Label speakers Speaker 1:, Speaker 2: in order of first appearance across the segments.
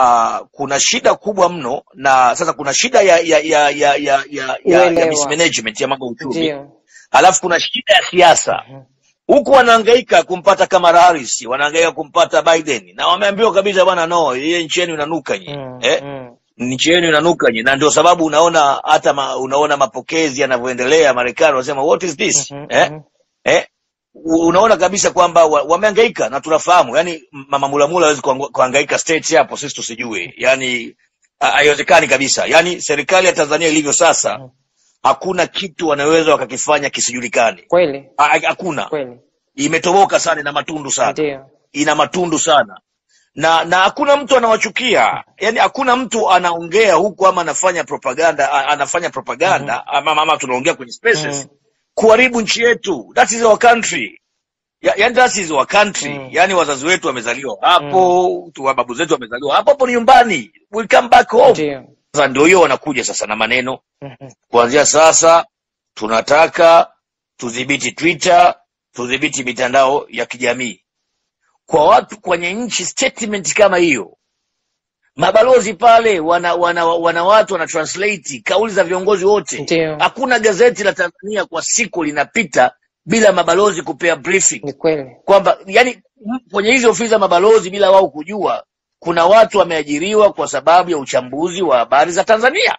Speaker 1: uh, kuna shida kubwa mno na sasa kuna shida ya ya ya ya ya ya, ya, ya mismanagement ya mambo ya uchumi alafu kuna shida ya siasa
Speaker 2: Mhm.
Speaker 1: huku wanahangaika kumpata Kamala Harris, wanahangaika kumpata Biden na wameambiwa kabisa bwana, no, yeye nchi yenu inanuka nyi
Speaker 2: Mm,
Speaker 1: eh?
Speaker 2: mm.
Speaker 1: nchi yenu inanuka nyi, na ndio sababu unaona hata ma, unaona mapokezi yanavyoendelea Marekani, wanasema what is this
Speaker 2: mm -hmm,
Speaker 1: eh?
Speaker 2: Mm
Speaker 1: -hmm. Eh? Unaona kabisa kwamba wa- wamehangaika na tunafahamu, yani mama Mulamula hawezi kuhangaika states hapo, sisi tusijue, yani haiwezekani kabisa. Yani serikali ya Tanzania ilivyo sasa,
Speaker 2: Mhm.
Speaker 1: hakuna kitu wanaweza wakakifanya kisijulikani
Speaker 2: Kweli
Speaker 1: Ha- ha- hakuna
Speaker 2: kweli,
Speaker 1: imetoboka sana, ina matundu sana,
Speaker 2: Ndiyo.
Speaker 1: ina matundu sana na na hakuna mtu anawachukia, yani hakuna mtu anaongea huku ama anafanya propaganda, a- anafanya propaganda mm -hmm. ama, ama tunaongea kwenye spaces
Speaker 2: Mhm.
Speaker 1: Kuharibu nchi yetu. That is our country. Ya, yani that is our country.
Speaker 2: Mm.
Speaker 1: Yani wazazi wetu wamezaliwa hapo, mm. tu babu zetu wamezaliwa hapo, hapo ni nyumbani. We come back home. Sasa ndio hiyo wanakuja sasa na maneno
Speaker 2: Mhm.
Speaker 1: kuanzia sasa tunataka tudhibiti Twitter, tudhibiti mitandao ya kijamii. Kwa watu kwenye nchi, statement kama hiyo, mabalozi pale wana, wana, wana watu wana translate kauli za viongozi wote. Hakuna gazeti la Tanzania kwa siku linapita bila mabalozi kupea briefing
Speaker 2: Ni kweli.
Speaker 1: kwamba yani kwenye hizi ofisi za mabalozi bila wao kujua kuna watu wameajiriwa kwa sababu ya uchambuzi wa habari za Tanzania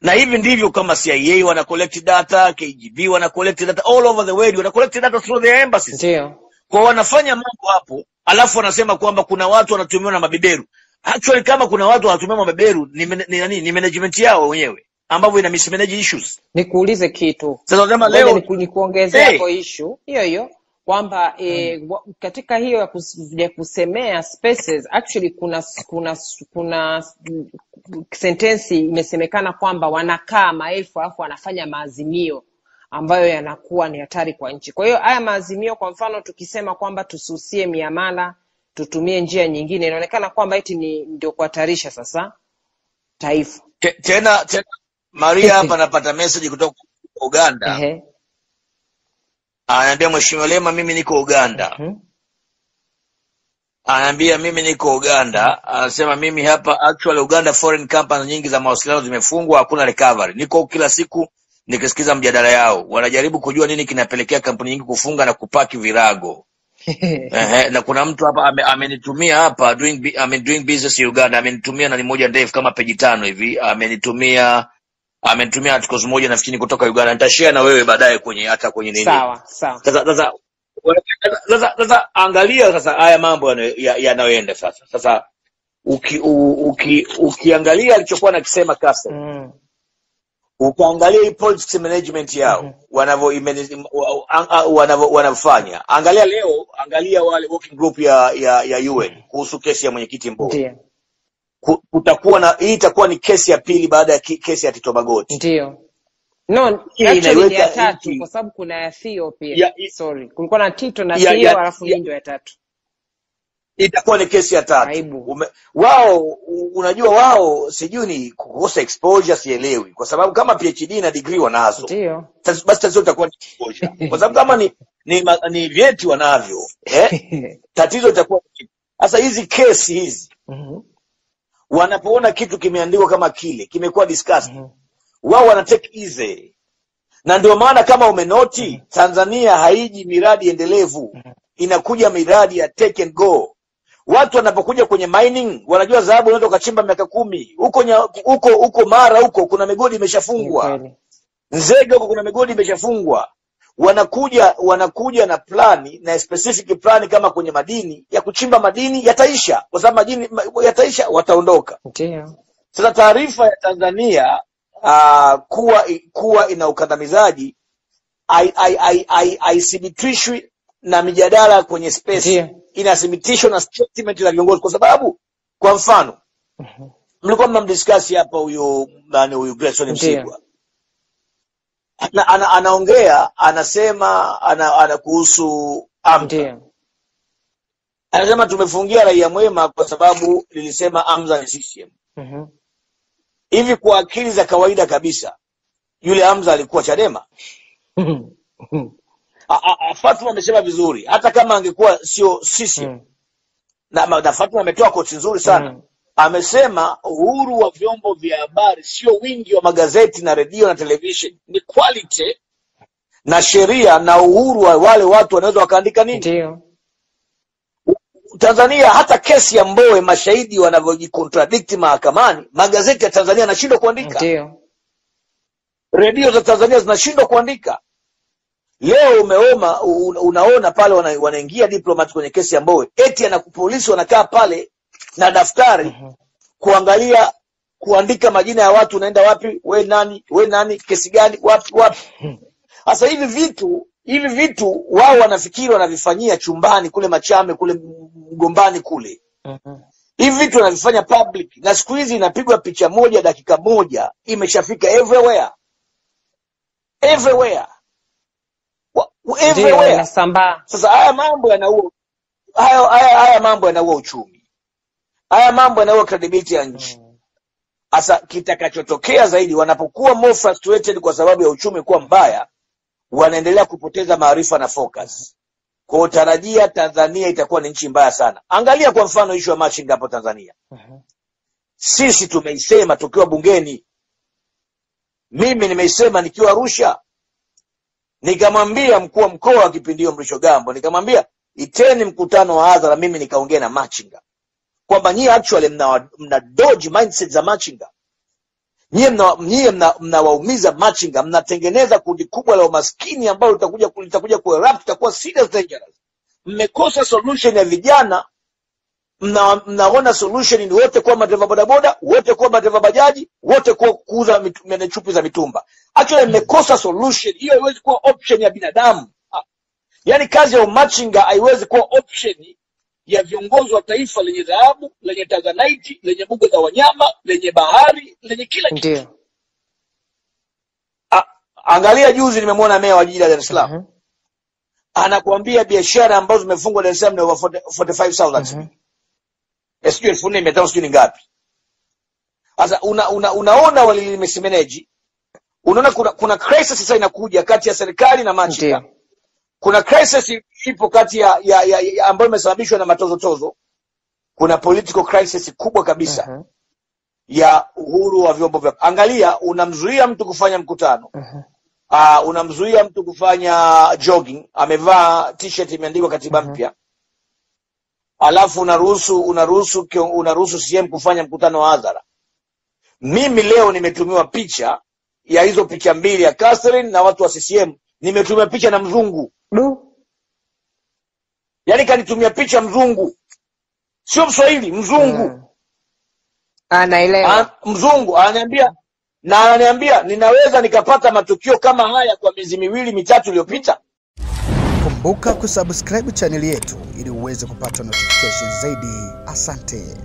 Speaker 1: na hivi ndivyo kama CIA wana collect data, KGB wana collect data all over the world, wana collect data through the embassies.
Speaker 2: Ndio.
Speaker 1: Kwa wanafanya mambo hapo, alafu wanasema kwamba kuna watu wanatumiwa na mabeberu. Actually kama kuna watu wanatumia mabeberu ni, ni, ni, ni management yao wenyewe ambavyo ina mismanage issues.
Speaker 2: Nikuulize kitu
Speaker 1: Sasa
Speaker 2: kama
Speaker 1: leo
Speaker 2: niku- nikuongezea
Speaker 1: Hey.
Speaker 2: hapo issue hiyo hiyo kwamba e, hmm, katika hiyo ya, kus, ya kusemea spaces actually kuna kuna kuna sentensi imesemekana kwamba wanakaa maelfu alafu wanafanya maazimio ambayo yanakuwa ni hatari kwa nchi. Kwa hiyo haya maazimio, kwa mfano tukisema kwamba tususie miamala, tutumie njia nyingine, inaonekana kwamba eti ni ndio kuhatarisha sasa taifa.
Speaker 1: tena tena Maria hapa anapata message kutoka Uganda.
Speaker 2: Ehe.
Speaker 1: Anaambia Mheshimiwa Lema, mimi niko Uganda.
Speaker 2: Mhm.
Speaker 1: anaambia mimi niko Uganda, anasema mimi hapa actually Uganda foreign companies nyingi za mawasiliano zimefungwa, hakuna recovery. Niko kila siku nikisikiza mjadala yao, wanajaribu kujua nini kinapelekea kampuni nyingi kufunga na kupaki virago. Ehe, na kuna mtu hapa amenitumia ame- hapa doing, ame I mean, doing business in Uganda, amenitumia na ni moja ndefu kama peji tano hivi, amenitumia amenitumia articles moja nafikiri kutoka Uganda, nitashare na wewe baadaye kwenye hata kwenye nini
Speaker 2: Sawa sawa.
Speaker 1: sasa sasa sasa sasa angalia sasa haya mambo yanayoenda ya- sasa sasa uki, u, uki, ukiangalia alichokuwa nakisema Castle.
Speaker 2: Mm.
Speaker 1: Ukaangalia hii politics management yao
Speaker 2: Mhm.
Speaker 1: wanavyo wanavyofanya angalia leo angalia wale working group ya ya, ya UN kuhusu kesi ya mwenyekiti Mbowe. Kutakuwa na hii itakuwa ni kesi ya pili baada ya kesi ya Tito Magoti
Speaker 2: Ndio. No, actually ni ya tatu kwa sababu kuna ya Theo pia. Sorry. Kulikuwa na Tito na Theo alafu hii ndio ya tatu.
Speaker 1: Itakuwa ni kesi ya tatu. Ume, wao unajua wao sijui ni kukosa exposure, sielewi, kwa sababu kama PhD na degree wanazo
Speaker 2: Ndio.
Speaker 1: basi tatizo itakuwa ni exposure, kwa sababu kama ni ni, ni vyeti wanavyo eh, tatizo itakuwa sasa hizi kesi hizi
Speaker 2: mm -hmm.
Speaker 1: wanapoona kitu kimeandikwa kama kile kimekuwa discussed,
Speaker 2: mm -hmm.
Speaker 1: wao wana take easy, na ndio maana kama umenoti
Speaker 2: mm -hmm.
Speaker 1: Tanzania haiji miradi endelevu,
Speaker 2: mm -hmm.
Speaker 1: inakuja miradi ya take and go. Watu wanapokuja kwenye mining wanajua dhahabu unaweza ukachimba miaka kumi huko huko huko Mara huko kuna migodi imeshafungwa,
Speaker 2: nzege
Speaker 1: Nzega huko kuna migodi imeshafungwa. Wanakuja wanakuja na plani na specific plani kama kwenye madini ya kuchimba madini yataisha, kwa sababu madini yataisha, wataondoka. Sasa taarifa ya Tanzania uh, kuwa kuwa ina ukandamizaji hai- hai- hai- hai- haithibitishwi na mijadala kwenye space,
Speaker 2: yeah.
Speaker 1: inathibitishwa na statement za viongozi, kwa sababu kwa mfano
Speaker 2: mlikuwa
Speaker 1: mlikuwa mnamdiskasi hapa huyo nani huyu Gerson. Msigwa ana, ana, anaongea anasema ana, ana kuhusu AMCA anasema tumefungia Raia Mwema kwa sababu lilisema AMZA ni CCM.
Speaker 2: Mhm.
Speaker 1: Hivi kwa akili za kawaida kabisa, yule AMZA alikuwa Chadema? Fatma amesema vizuri, hata kama angekuwa sio sisi
Speaker 2: Mm.
Speaker 1: na, na Fatma ametoa koti nzuri sana
Speaker 2: Mm.
Speaker 1: amesema uhuru wa vyombo vya habari sio wingi wa magazeti na redio na television, ni quality na sheria na uhuru wa wale watu wanaweza wakaandika nini.
Speaker 2: ndio
Speaker 1: Tanzania, hata kesi ya Mbowe, mashahidi wanavyojicontradikti mahakamani, magazeti ya Tanzania yanashindwa kuandika, redio za Tanzania zinashindwa kuandika. Leo umeoma unaona pale wana, wanaingia diplomat kwenye kesi ya Mbowe, eti ana polisi wanakaa pale na daftari
Speaker 2: Mhm.
Speaker 1: kuangalia kuandika majina ya watu, unaenda wapi, we nani, we nani, kesi gani, wapi wapi. Sasa hivi vitu hivi vitu wao wanafikiri wanavifanyia chumbani kule Machame kule Mgombani kule,
Speaker 2: Mhm.
Speaker 1: hivi vitu wanavifanya public, na siku hizi inapigwa picha moja dakika moja, imeshafika everywhere everywhere everywhere.
Speaker 2: inasambaa
Speaker 1: Sasa haya mambo yanaua haya, haya, haya mambo yanaua uchumi, haya mambo yanaua credibility ya nchi.
Speaker 2: Mm.
Speaker 1: Kitakachotokea zaidi, wanapokuwa more frustrated kwa sababu ya uchumi kuwa mbaya, wanaendelea kupoteza maarifa na focus. Kwa utarajia tarajia Tanzania itakuwa ni nchi mbaya sana. Angalia kwa mfano ishu ya machinga hapo Tanzania,
Speaker 2: Mhm.
Speaker 1: sisi tumeisema tukiwa bungeni, mimi nimeisema nikiwa Arusha, nikamwambia mkuu wa mkoa wa kipindi hiyo Mrisho Gambo, nikamwambia iteni mkutano wa hadhara, mimi nikaongea na machinga kwamba nyie actually mna, mna dodge mindset za machinga nyie mnawaumiza mna, mna, mna, machinga, mnatengeneza kundi kubwa la umaskini ambalo litakuja litakuja kuerupt, itakuwa serious dangerous. Mmekosa solution ya vijana, mna, mnaona solution ni wote kuwa madereva bodaboda, wote kuwa madereva bajaji, wote kuwa kuuza chupi za mitumba. Actually mmekosa solution hiyo, haiwezi kuwa option ya binadamu. Yaani kazi ya umachinga haiwezi kuwa option ya viongozi wa taifa lenye dhahabu, lenye tanzanite, lenye mbuga za wanyama, lenye bahari, lenye kila kitu.
Speaker 2: ndio
Speaker 1: Angalia juzi nimemwona meya wa jiji la Dar es Salaam
Speaker 2: Mhm.
Speaker 1: anakuambia biashara ambazo zimefungwa Dar es Salaam ni over 45,000 mm Eh, sijui elfu nne mia tano sijui ni ngapi. Sasa una, una, unaona walilimesemeneji, unaona kuna, kuna crisis sasa inakuja kati ya serikali na machinga. Kuna crisis ipo kati ya, ya, ya, ya ambayo imesababishwa na matozotozo. Kuna political crisis kubwa kabisa
Speaker 2: uh -huh.
Speaker 1: ya uhuru wa vyombo vya angalia, unamzuia mtu kufanya mkutano
Speaker 2: uh -huh.
Speaker 1: uh, unamzuia mtu kufanya jogging, amevaa t-shirt imeandikwa katiba mpya, alafu unaruhusu unaruhusu unaruhusu CM kufanya mkutano wa hadhara. Mimi leo nimetumiwa picha ya hizo picha mbili ya Catherine na watu wa CCM, nimetumia picha na mzungu,
Speaker 2: du
Speaker 1: yaani kanitumia picha mzungu, sio Mswahili, mzungu
Speaker 2: Mm. anaelewa
Speaker 1: Ah, mzungu ananiambia na ananiambia ninaweza nikapata matukio kama haya kwa miezi miwili mitatu iliyopita.
Speaker 3: Kumbuka kusubscribe chaneli yetu ili uweze kupata notification zaidi. Asante.